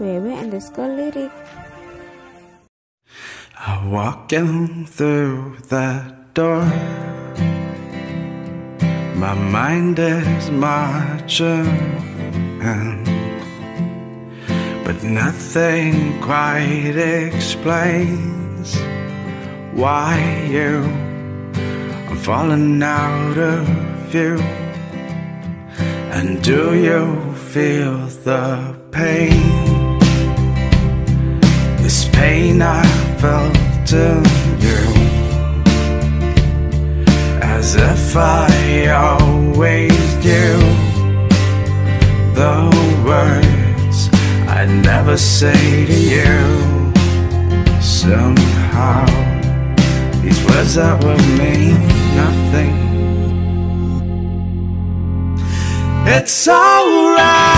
ww underscore lyric. Walking through the door, my mind is marching, but nothing quite explains why you I'm falling out of view. And do you feel the pain? Pain I felt in you. As if I always knew The words I'd never say to you. Somehow These words that will mean nothing. It's alright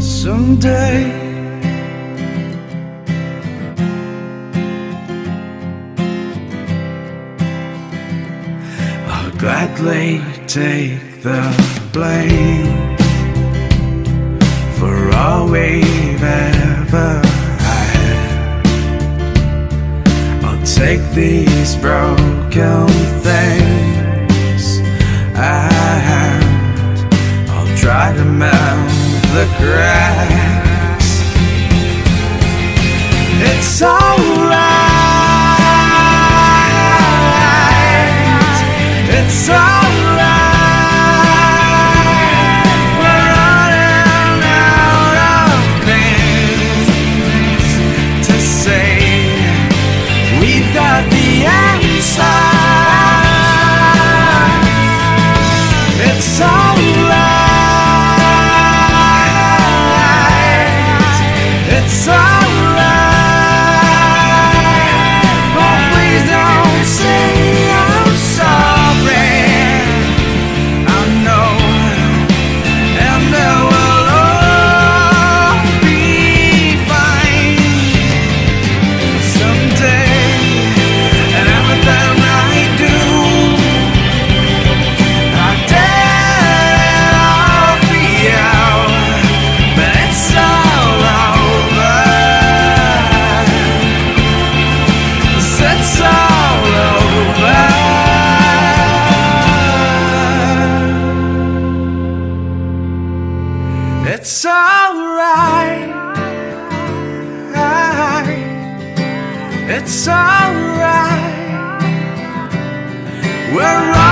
Someday I'll gladly take the blame for all we've ever had. I'll take these broken things and I'll try to mend the cracks. It's alright. It's alright. It's alright. We're